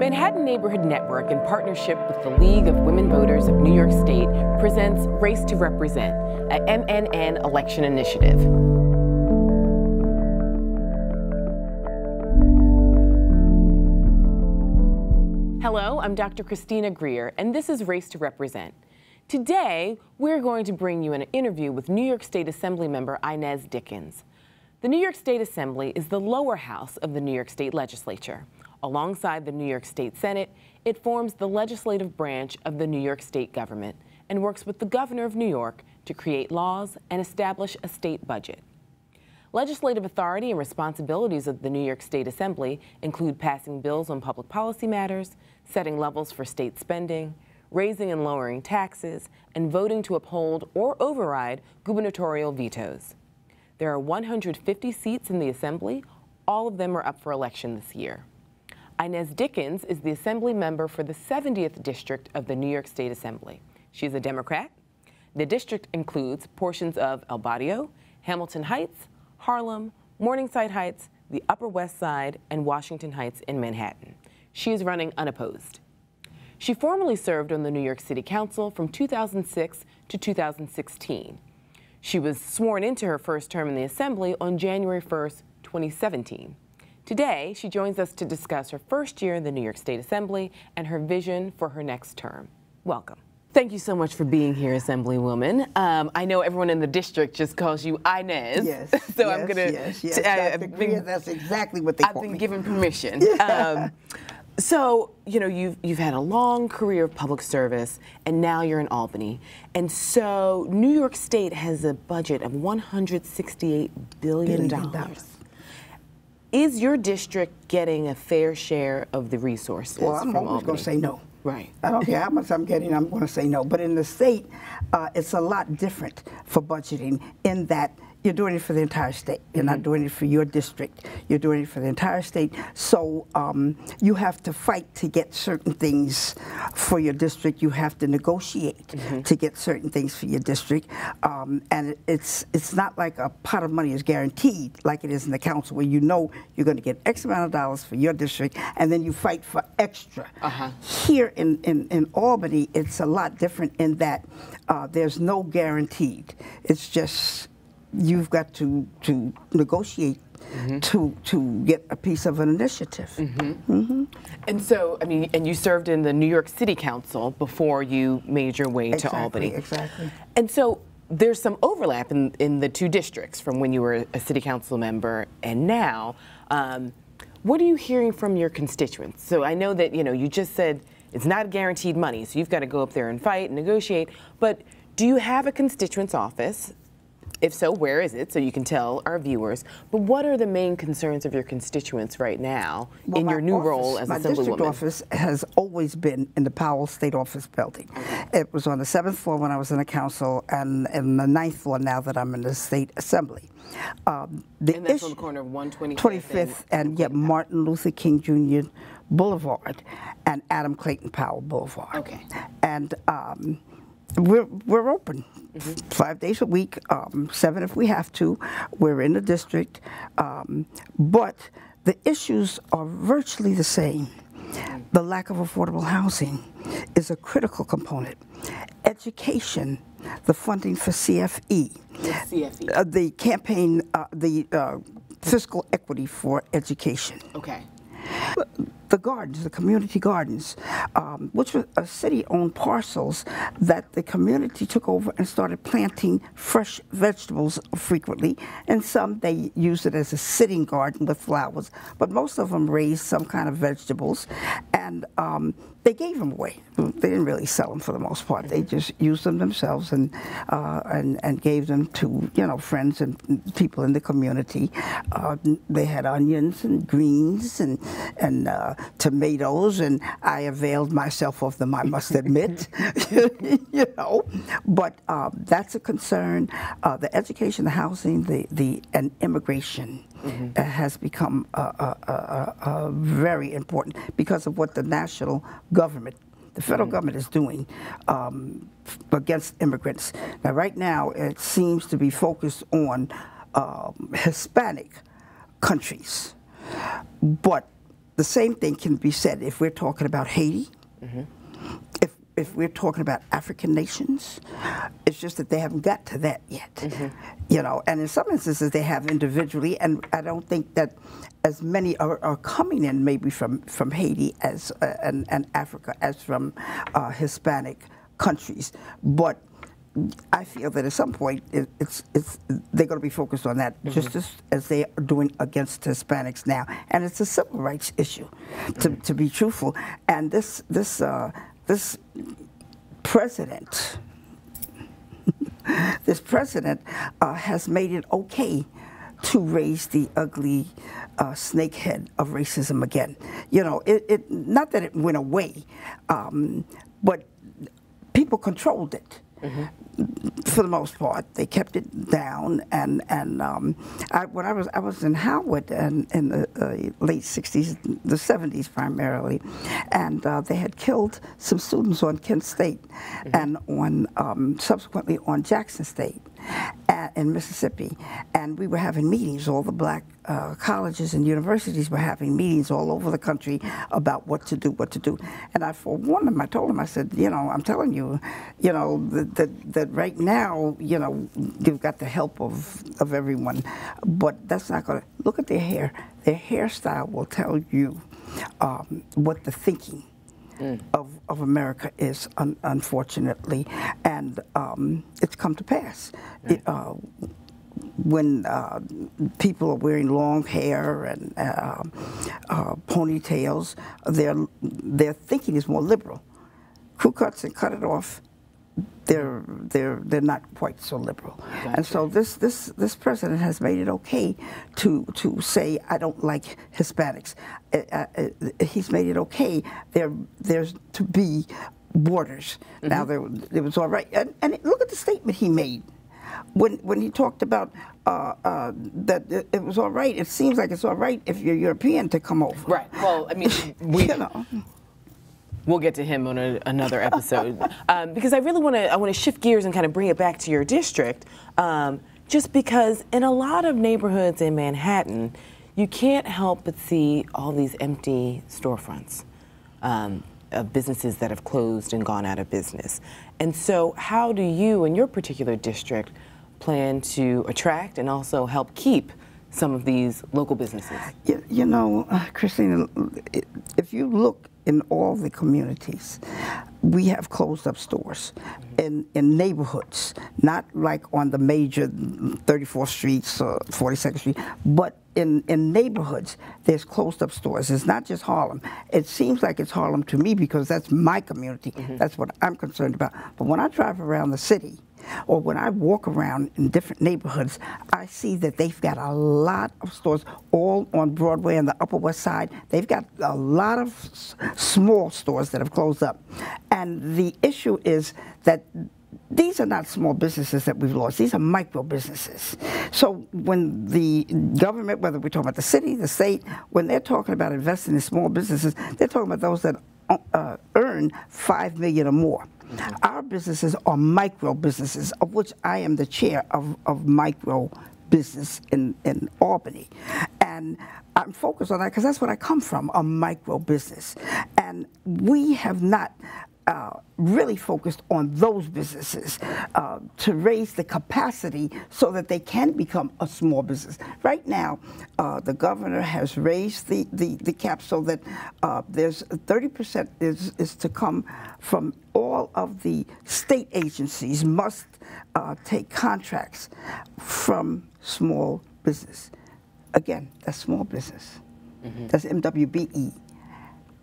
Manhattan Neighborhood Network, in partnership with the League of Women Voters of New York State, presents Race to Represent, a MNN election initiative. Hello, I'm Dr. Christina Greer, and this is Race to Represent. Today, we're going to bring you an interview with New York State Assembly member Inez Dickens. The New York State Assembly is the lower house of the New York State Legislature. Alongside the New York State Senate, it forms the legislative branch of the New York State government and works with the governor of New York to create laws and establish a state budget. Legislative authority and responsibilities of the New York State Assembly include passing bills on public policy matters, setting levels for state spending, raising and lowering taxes, and voting to uphold or override gubernatorial vetoes. There are 150 seats in the Assembly. All of them are up for election this year. Inez Dickens is the Assembly member for the 70th District of the New York State Assembly. She's a Democrat. The district includes portions of El Barrio, Hamilton Heights, Harlem, Morningside Heights, the Upper West Side, and Washington Heights in Manhattan. She is running unopposed. She formerly served on the New York City Council from 2006 to 2016. She was sworn into her first term in the Assembly on January 1st, 2017. Today, she joins us to discuss her first year in the New York State Assembly and her vision for her next term. Welcome. Thank you so much for being here, Assemblywoman. Um, I know everyone in the district just calls you Inez. Yes. so yes, I'm gonna. Yes, yes. T- I've been, that's exactly what they I've call been me. given permission. Um, so, you know, you've, you've had a long career of public service, and now you're in Albany. And so, New York State has a budget of $168 billion. Billion dollars. Is your district getting a fair share of the resources Well, I'm always going to say no. Right. I don't care how much I'm getting, I'm going to say no. But in the state, uh, it's a lot different for budgeting in that you're doing it for the entire state. You're not doing it for your district. You're doing it for the entire state. So um, you have to fight to get certain things for your district. You have to negotiate to get certain things for your district. Um, and it's it's not like a pot of money is guaranteed like it is in the council where you know you're going to get X amount of dollars for your district and then you fight for extra. Uh-huh. Here in, in, in Albany, it's a lot different in that uh, there's no guaranteed. It's just you've got to to negotiate mm-hmm. to to get a piece of an initiative. Mm-hmm. Mm-hmm. And so, I mean, and you served in the New York City Council before you made your way to Albany. exactly. And so there's some overlap in, in the two districts from when you were a city council member and now. Um, what are you hearing from your constituents? So I know that, you know, you just said it's not guaranteed money, so you've got to go up there and fight and negotiate. But do you have a constituent's office? If so, where is it? So you can tell our viewers. But what are the main concerns of your constituents right now Well, in your new office- role as my district Assemblywoman? office has always been in the Powell State Office building. It was on the seventh floor when I was in the council, and in the ninth floor now that I'm in the state assembly. Um, the And that's on the corner of 125th 25th and yeah, Martin Luther King Jr. Boulevard and Adam Clayton Powell Boulevard. Okay. And um, we're we're open five days a week, um, seven if we have to. We're in the district, um, but the issues are virtually the same. The lack of affordable housing is a critical component. Education, the funding for CFE, CFE. uh, the campaign, uh, the uh, fiscal equity for education. Okay. The gardens, the community gardens, um, which were city-owned parcels that the community took over and started planting fresh vegetables frequently. And some they used it as a sitting garden with flowers, but most of them raised some kind of vegetables, and um, they gave them away. They didn't really sell them for the most part. They just used them themselves and uh, and and gave them to you know friends and people in the community. Uh, they had onions and greens and and uh, tomatoes, and I availed myself of them. I must admit, you know. But um, that's a concern. Uh, the education, the housing, the the and immigration uh, has become very important because of what the national government, the federal government, is doing um, f- against immigrants. Now, right now, it seems to be focused on um, Hispanic countries, but the same thing can be said if we're talking about Haiti, if, if we're talking about African nations. It's just that they haven't got to that yet. You know, and in some instances they have individually, and I don't think that as many are, are coming in maybe from, from Haiti as uh, and, and Africa as from uh, Hispanic countries. But I feel that at some point it, it's, it's, they're going to be focused on that just as, as they are doing against Hispanics now, and it's a civil rights issue, to, to be truthful. And this this uh, this president, this president uh, has made it okay to raise the ugly uh, snakehead of racism again. You know, it, it not that it went away, um, but people controlled it. For the most part, they kept it down, and and um, I, when I was I was in Howard in, in the uh, late '60s, the '70s primarily, and uh, they had killed some students on Kent State, and on um, subsequently on Jackson State, at, in Mississippi, and we were having meetings. All the black uh, colleges and universities were having meetings all over the country about what to do, what to do. And I forewarned them. I told them, I said, you know, I'm telling you, you know, that that, that right now, you know, you've got the help of of everyone, but that's not going to look at their hair. Their hairstyle will tell you um, what the thinking of, of America is, un, unfortunately, and um, it's come to pass. It, uh, when uh, people are wearing long hair and uh, uh, ponytails, their their thinking is more liberal. Crew cuts and cut it off. They're they're they're not quite so liberal, and so this this this president has made it okay to to say I don't like Hispanics. Uh, uh, uh, he's made it okay there there's to be borders. Now there it was all right, and, and look at the statement he made when when he talked about uh, uh, that it, it was all right. It seems like it's all right if you're European to come over. Right. Well, I mean, we You know. We'll get to him on a, another episode um, because I really want to I want to shift gears and kind of bring it back to your district. Um, just because in a lot of neighborhoods in Manhattan, you can't help but see all these empty storefronts. Um, of businesses that have closed and gone out of business. And so, how do you, in your particular district, plan to attract and also help keep some of these local businesses? You, you know, uh, Christina, if you look in all the communities, we have closed up stores mm-hmm. in, in neighborhoods, not like on the major 34th Streets or 42nd Street, but in, in neighborhoods, there's closed up stores. It's not just Harlem. It seems like it's Harlem to me because that's my community. Mm-hmm. That's what I'm concerned about. But when I drive around the city, or when I walk around in different neighborhoods, I see that they've got a lot of stores all on Broadway and the Upper West Side. They've got a lot of small stores that have closed up. And the issue is that these are not small businesses that we've lost. These are micro businesses. So when the government, whether we're talking about the city, the state, when they're talking about investing in small businesses, they're talking about those that uh, earn five million or more. Our businesses are micro businesses, of which I am the chair of, of micro business in, in Albany. And I'm focused on that because that's what I come from, a micro business. And we have not uh, really focused on those businesses uh, to raise the capacity so that they can become a small business. Right now, uh, the governor has raised the, the, the cap so that uh, there's 30% is, is to come from all of the state agencies must uh, take contracts from small business. Again, that's small business. That's MWBE.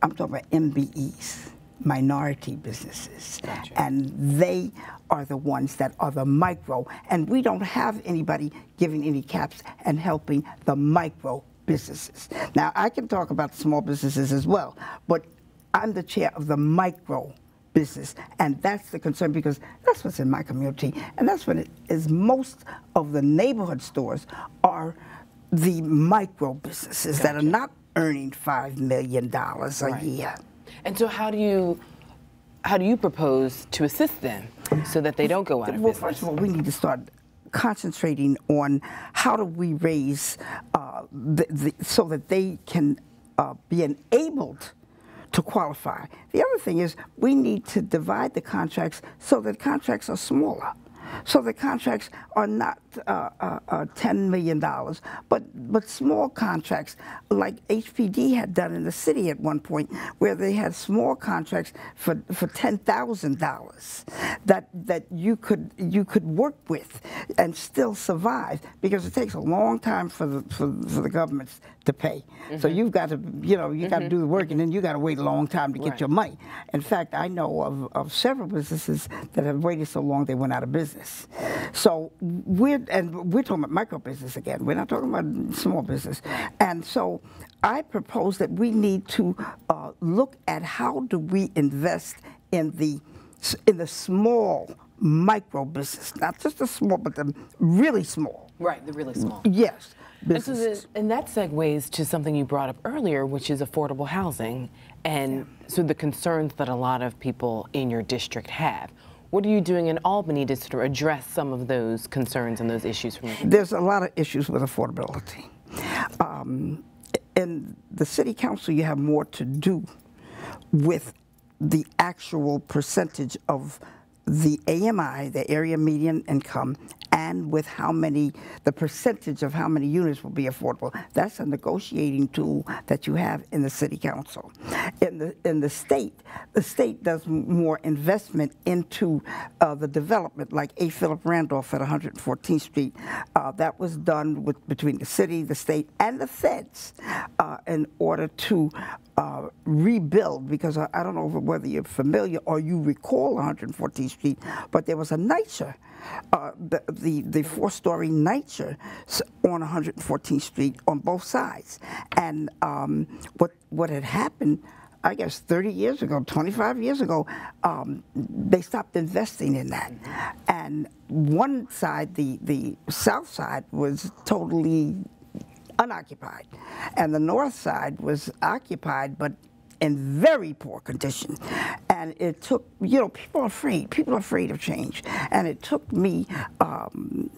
I'm talking about MBEs, minority businesses. And they are the ones that are the micro. And we don't have anybody giving any caps and helping the micro businesses. Now, I can talk about small businesses as well, but I'm the chair of the micro business. And that's the concern because that's what's in my community. And that's what it is. Most of the neighborhood stores are the micro businesses that are not earning $5 million a Right. year. And so, how do you how do you propose to assist them so that they don't go out of business? Well, first of all, we need to start concentrating on how do we raise uh, the, the, so that they can uh, be enabled to qualify. The other thing is we need to divide the contracts so that contracts are smaller. So the contracts are not uh, uh, uh, $10 million, but, but small contracts like HPD had done in the city at one point, where they had small contracts for, for $10,000 that, that you, could, you could work with and still survive because it takes a long time for the, for, for the governments to pay. Mm -hmm. So you've got to, you know, you mm -hmm. got to do the work and then you got to wait a long time to get right. your money. In fact, I know of, of several businesses that have waited so long they went out of business. So we're, and we're talking about micro business again. We're not talking about small business. And so I propose that we need to uh, look at how do we invest in the, in the small micro business, not just the small, but the really small. Right, the really small. Yes. And, so the, and that segues to something you brought up earlier, which is affordable housing, and yeah. so the concerns that a lot of people in your district have. What are you doing in Albany to sort of address some of those concerns and those issues? From There's a lot of issues with affordability. Um, in the city council, you have more to do with the actual percentage of the AMI, the area median income, and with how many, the percentage of how many units will be affordable. That's a negotiating tool that you have in the city council. In the, in the state, the state does more investment into uh, the development, like A. Philip Randolph at 114th Street. Uh, that was done with, between the city, the state, and the feds uh, in order to uh, rebuild, because I, I, don't know whether you're familiar or you recall 114th Street, but there was a NYCHA, uh, the, the, the four-story NYCHA on 114th Street on both sides. And um, what, what had happened I guess 30 years ago, 25 years ago, um, they stopped investing in that. And one side, the, the south side, was totally unoccupied. And the north side was occupied, but in very poor condition. And it took, you know, people are afraid. People are afraid of change. And it took me um,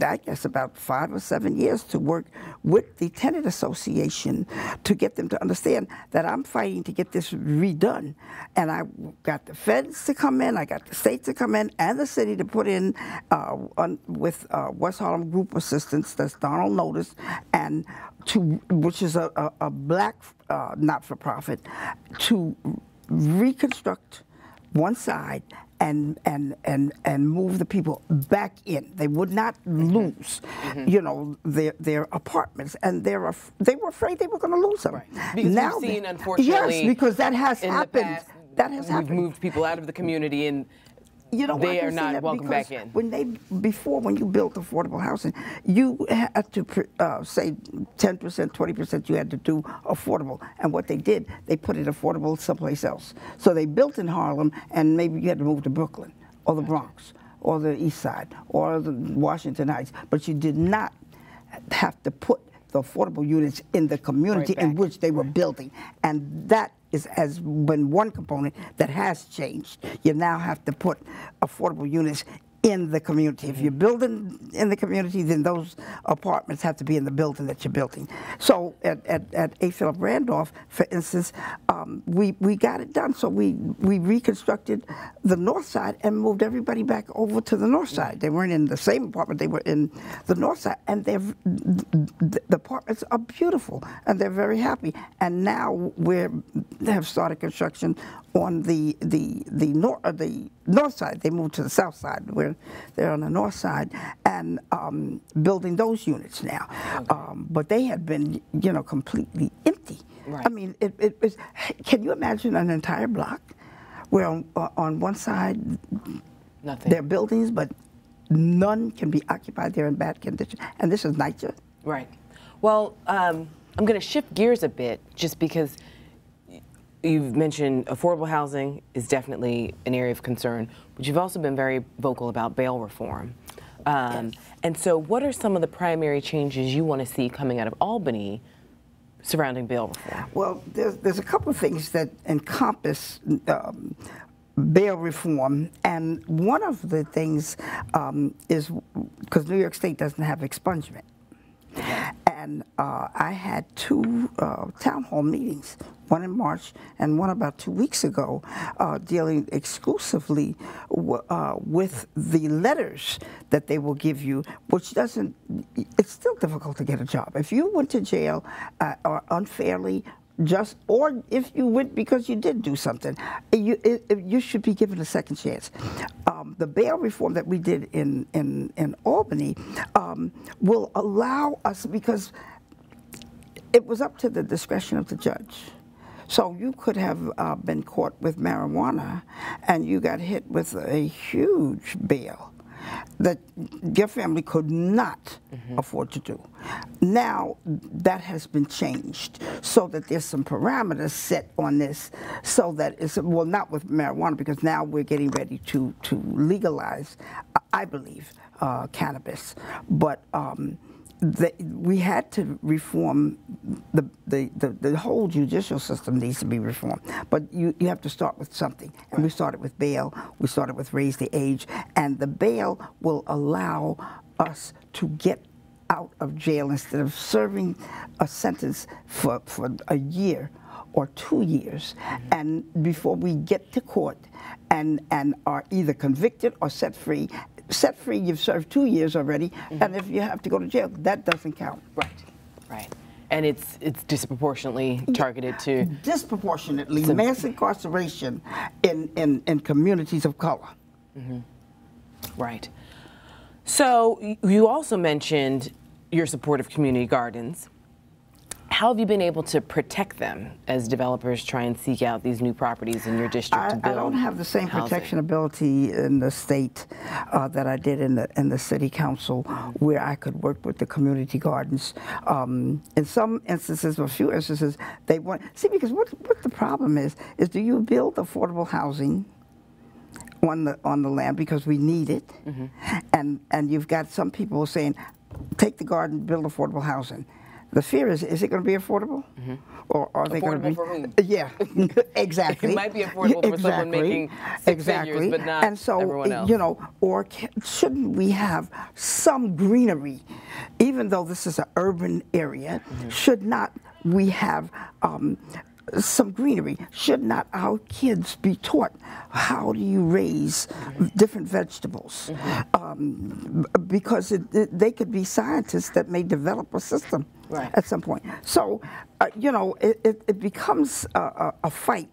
I guess about five or seven years to work with the tenant association to get them to understand that I'm fighting to get this redone. And I got the feds to come in, I got the state to come in, and the city to put in uh, on, with uh, West Harlem Group Assistance, that's Donald Notice, and to which is a, a, a black uh, not-for-profit, to reconstruct one side and and and and move the people back in. They would not mm-hmm. lose, mm-hmm. you know, their their apartments, and they're af- they were afraid they were going to lose them. Right. Because now we've seen, unfortunately, yes, because that has happened. Past, that has we've happened. moved people out of the community and you know, they are not welcome back in. When they before when you built affordable housing, you had to uh, say 10 percent, 20 percent. You had to do affordable, and what they did, they put it affordable someplace else. So they built in Harlem, and maybe you had to move to Brooklyn or the Bronx or the East Side or the Washington Heights, but you did not have to put the affordable units in the community right in which they were building, and that is, has been one component that has changed. You now have to put affordable units in the community. If you're building in the community, then those apartments have to be in the building that you're building. So at, at, at A. Philip Randolph, for instance, um, we, we got it done. So we, we reconstructed the north side and moved everybody back over to the north side. They weren't in the same apartment, they were in the north side. And they're, the, apartments are beautiful and they're very happy. And now we have started construction on the the the north uh, the north side. They moved to the south side. Where they're on the north side and um, building those units now. Okay. Um, but they had been, you know, completely empty. Right. I mean, it, it, it, can you imagine an entire block where on, on one side Nothing. there are buildings, but none can be occupied. They're in bad condition. And this is NYCHA. Right. Well, um, I'm going to shift gears a bit just because You've mentioned affordable housing is definitely an area of concern, but you've also been very vocal about bail reform. Um, yes. And so, what are some of the primary changes you want to see coming out of Albany surrounding bail reform? Well, there's, there's a couple of things that encompass um, bail reform, and one of the things um, is because New York State doesn't have expungement. And uh, I had two uh, town hall meetings, one in March and one about two weeks ago, uh, dealing exclusively uh, with the letters that they will give you, which doesn't, it's still difficult to get a job. If you went to jail uh, or unfairly just or if you went because you did do something, you it, you should be given a second chance. Um, the bail reform that we did in in in Albany um, will allow us because it was up to the discretion of the judge. So you could have uh, been caught with marijuana, and you got hit with a huge bail that your family could not mm -hmm. afford to do. Now that has been changed so that there's some parameters set on this so that it's, well, not with marijuana because now we're getting ready to, to legalize, I believe, uh, cannabis. But um, we had to reform the, the, the, the, whole judicial system needs to be reformed. But you, you have to start with something. And we started with bail, we started with raise the age, and the bail will allow us to get out of jail instead of serving a sentence for, for a year or two years and before we get to court and, and are either convicted or set free set free, you've served two years already, mm -hmm. and if you have to go to jail, that doesn't count. Right, right. And it's it's disproportionately targeted to disproportionately some... mass incarceration in, in, in communities of color. Mm -hmm. Right. So you also mentioned your support of community gardens. How have you been able to protect them as developers try and seek out these new properties in your district I, to build? I don't have the same housing. protection ability in the state uh, that I did in the in the city council, where I could work with the community gardens. Um, in some instances, or a few instances, they want see because what what the problem is is do you build affordable housing? on the on the land because we need it, mm -hmm. and and you've got some people saying, take the garden, build affordable housing. The fear is, is it going to be affordable? Mm -hmm. Or are they going to be? For whom? Yeah, exactly. it might be affordable exactly. for someone making six exactly. figures, but not and so, everyone else. You know, or can, shouldn't we have some greenery, even though this is an urban area? Mm -hmm. Should not we have um, some greenery. Should not our kids be taught how do you raise different vegetables? Mm -hmm. um, because it, it, they could be scientists that may develop a system right. at some point. So, uh, you know, it, it becomes a, a, a fight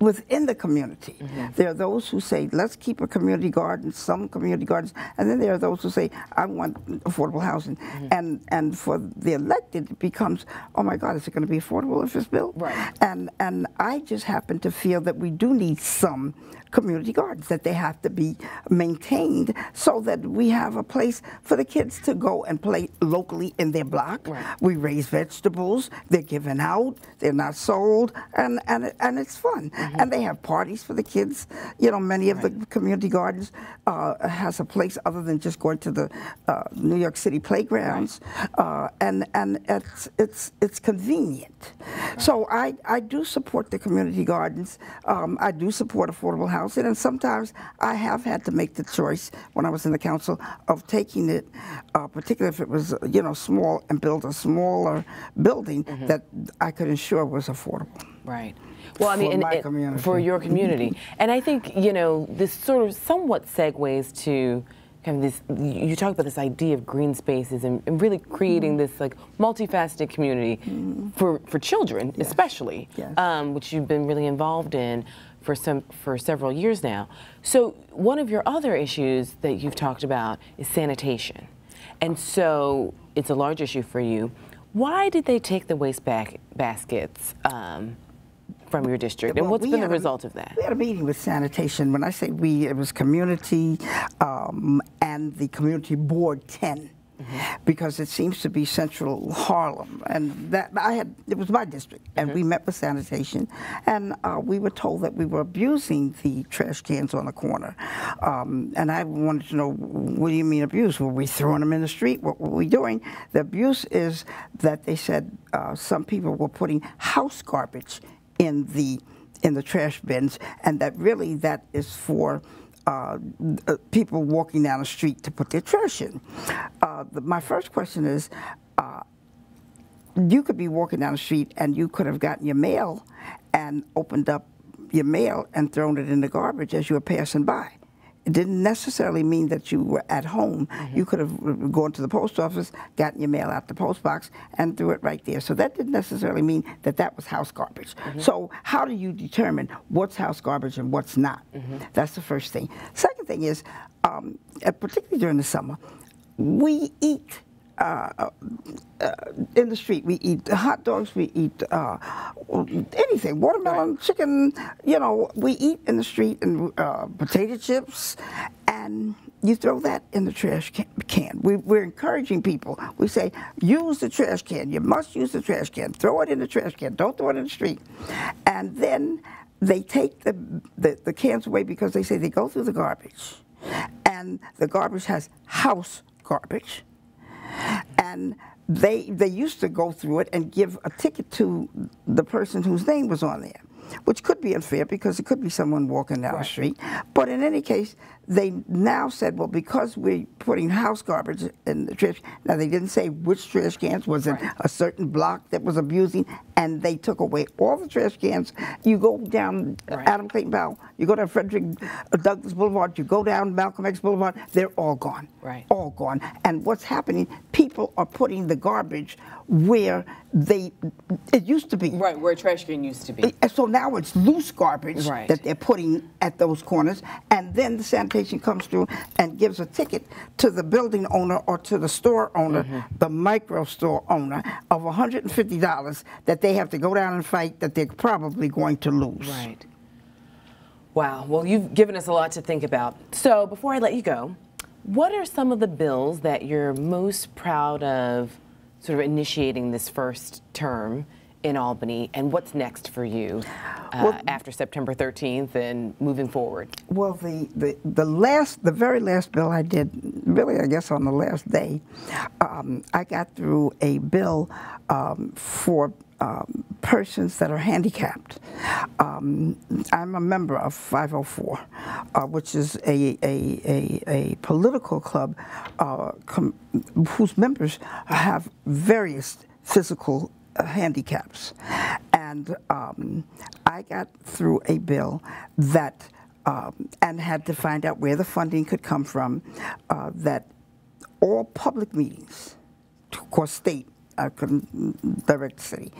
within the community. Mm -hmm. There are those who say, let's keep a community garden, some community gardens, and then there are those who say, I want affordable housing. Mm -hmm. And and for the elected, it becomes, oh my God, is it going to be affordable if it's built? Right. And, and I just happen to feel that we do need some community gardens, that they have to be maintained so that we have a place for the kids to go and play locally in their block. Right. We raise vegetables, they're given out, they're not sold, and, and, and it's fun. Mm -hmm. And they have parties for the kids. You know, many of right. the community gardens uh, has a place other than just going to the uh, New York City playgrounds, right. uh, and, and it's, it's, it's convenient. So I, I do support the community gardens. Um, I do support affordable housing and sometimes I have had to make the choice when I was in the council of taking it, uh, particularly if it was you know small, and build a smaller building mm -hmm. that I could ensure was affordable. Right. Well, I mean, and, for your community, and I think you know this sort of somewhat segues to kind of this you talk about this idea of green spaces and, and really creating mm -hmm. this like multifaceted community mm -hmm. for for children yes. especially yes. Um, which you've been really involved in for some for several years now. So one of your other issues that you've talked about is sanitation, and so it's a large issue for you. Why did they take the waste baskets? Um, from your district, and well, what's been the result a, of that? We had a meeting with sanitation. When I say we, it was community um, and the community board 10 -hmm. because it seems to be central Harlem. And that I had, it was my district, and mm -hmm. we met with sanitation, and uh, we were told that we were abusing the trash cans on the corner. Um, and I wanted to know, what do you mean abuse? Were we throwing them in the street? What were we doing? The abuse is that they said uh, some people were putting house garbage in the in the trash bins, and that really that is for uh, people walking down the street to put their trash in. Uh, the, my first question is, you could be walking down the street and you could have gotten your mail and opened up your mail and thrown it in the garbage as you were passing by. It didn't necessarily mean that you were at home. Mm-hmm. You could have gone to the post office, gotten your mail out the post box, and threw it right there. So that didn't necessarily mean that that was house garbage. Mm-hmm. So how do you determine what's house garbage and what's not? Mm-hmm. That's the first thing. Second thing is, um, particularly during the summer, we eat uh, uh, in the street. We eat hot dogs. We eat uh, anything, watermelon, right. chicken. You know, we eat in the street and uh, potato chips, and you throw that in the trash can. We, are encouraging people. We say, use the trash can. You must use the trash can. Throw it in the trash can. Don't throw it in the street. And then they take the, the, the cans away because they say they go through the garbage. And the garbage has house garbage and they they used to go through it and give a ticket to the person whose name was on there which could be unfair because it could be someone walking down right. the street. But in any case, they now said, well, because we're putting house garbage in the trash, now they didn't say which trash cans, was it right. a certain block that was abusing, and they took away all the trash cans. You go down right. Adam Clayton Powell, you go to Frederick uh, Douglass Boulevard, you go down Malcolm X Boulevard, they're all gone. Right. All gone. And what's happening, people are putting the garbage where they, it used to be. Right, where a trash can used to be. So now it's loose garbage right. that they're putting at those corners, and then the sanitation comes through and gives a ticket to the building owner or to the store owner, mm -hmm. the micro store owner, of $150 that they have to go down and fight that they're probably going to lose. Right. Wow, well, you've given us a lot to think about. So before I let you go, what are some of the bills that you're most proud of sort of initiating this first term in Albany, and what's next for you uh, well, after September 13th and moving forward? Well, the, the, the last, the very last bill I did, really, I guess on the last day, um, I got through a bill um, for um, persons that are handicapped. Um, I'm a member of 504, uh, which is a, a, a, a political club uh, whose members have various physical handicaps. And um, I got through a bill that, um, and had to find out where the funding could come from, uh, that all public meetings, of course, state, I couldn't direct city,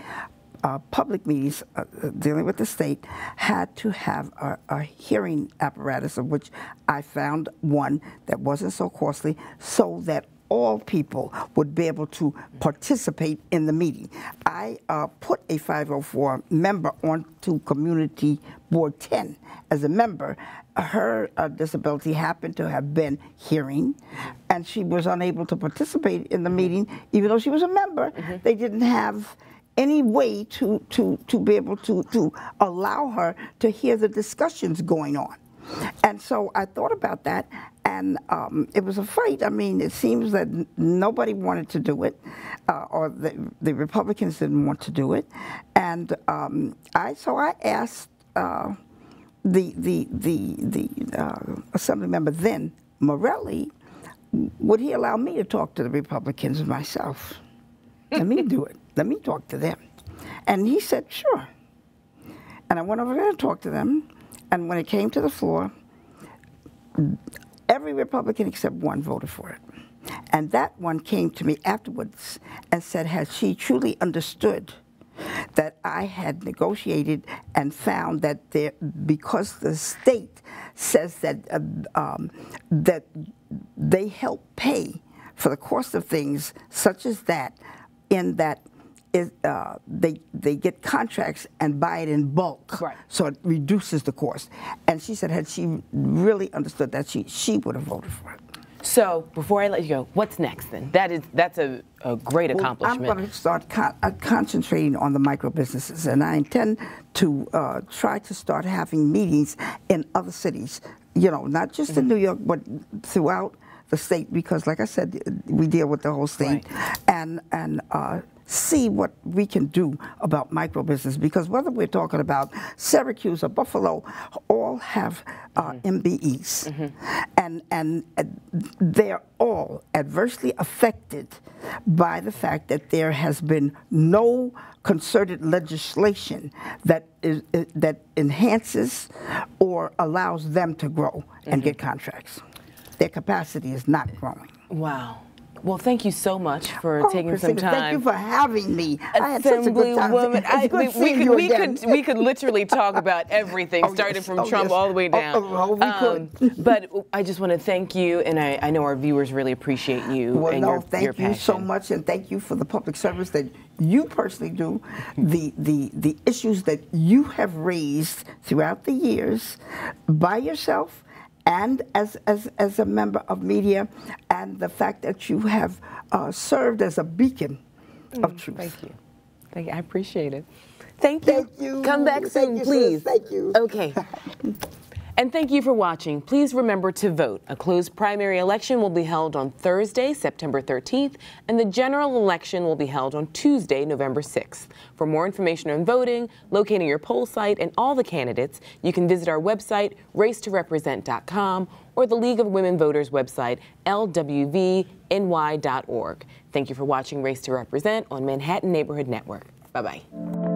uh, public meetings uh, dealing with the state had to have a, a, hearing apparatus, of which I found one that wasn't so costly, so that all people would be able to participate in the meeting. I uh, put a 504 member onto Community Board 10 as a member. Her uh, disability happened to have been hearing, and she was unable to participate in the meeting, even though she was a member. Mm -hmm. They didn't have any way to, to, to be able to, to allow her to hear the discussions going on. And so I thought about that, and um, it was a fight. I mean, it seems that nobody wanted to do it, uh, or the, the, Republicans didn't want to do it. And um, I so I asked uh, the the the the uh, assembly member then, Morelle, would he allow me to talk to the Republicans myself? Let me do it. Let me talk to them. And he said, sure. And I went over there and talked to them. And when it came to the floor, every Republican except one voted for it. And that one came to me afterwards and said, has she truly understood that I had negotiated and found that there, because the state says that uh, um, that they help pay for the cost of things such as that, in that is, uh, they they get contracts and buy it in bulk, right. so it reduces the cost. And she said, had she really understood that, she she would have voted for it. So before I let you go, what's next then? That is that's a, a great well, accomplishment. I'm going to start con uh, concentrating on the micro businesses, and I intend to uh, try to start having meetings in other cities. You know, not just mm -hmm. in mm-hmm. New York, but throughout the state because, like I said, we deal with the whole state, Right. and and. Uh, see what we can do about micro business because whether we're talking about Syracuse or Buffalo, all have uh, MBEs, and and uh, they're all adversely affected by the fact that there has been no concerted legislation that is uh, that enhances or allows them to grow and get contracts. Their capacity is not growing. Wow. Well, thank you so much for Oh, taking some Christina, time. Thank you for having me. I had such a good time. Assemblywoman, I- good we, we could, we could we could literally talk about everything, Oh, starting yes. from Oh, Trump yes. all the way Oh, down. Um, oh, we could. but I just want to thank you, and I, I know our viewers really appreciate you Well, and no, your, thank your you so much, and thank you for the public service that you personally do, the the the issues that you have raised throughout the years by yourself and as as as a member of media, and the fact that you have uh, served as a beacon of truth. Mm, Thank you. Thank you. I appreciate it. Thank you. Thank you. Come back soon, please. Thank you. Okay. And thank you for watching. Please remember to vote. A closed primary election will be held on Thursday, September 13th, and the general election will be held on Tuesday, November 6th. For more information on voting, locating your poll site, and all the candidates, you can visit our website, racetorepresent.com, or the League of Women Voters website, lwvny.org. Thank you for watching Race to Represent on Manhattan Neighborhood Network. Bye bye.